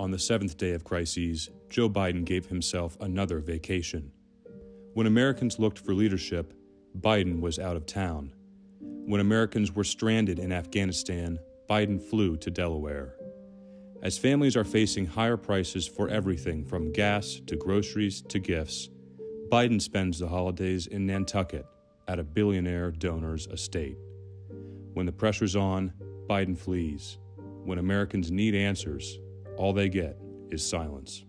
On the seventh day of crises, Joe Biden gave himself another vacation. When Americans looked for leadership, Biden was out of town. When Americans were stranded in Afghanistan, Biden flew to Delaware. As families are facing higher prices for everything from gas to groceries to gifts, Biden spends the holidays in Nantucket at a billionaire donor's estate. When the pressure's on, Biden flees. When Americans need answers, all they get is silence.